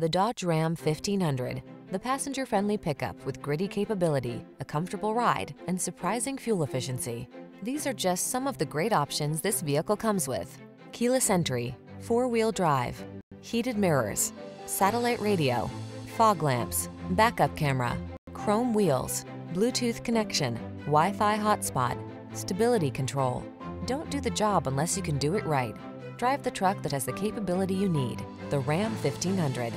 The Dodge Ram 1500, the passenger-friendly pickup with gritty capability, a comfortable ride, and surprising fuel efficiency. These are just some of the great options this vehicle comes with. Keyless entry, four-wheel drive, heated mirrors, satellite radio, fog lamps, backup camera, chrome wheels, Bluetooth connection, Wi-Fi hotspot, stability control. Don't do the job unless you can do it right. Drive the truck that has the capability you need, the Ram 1500.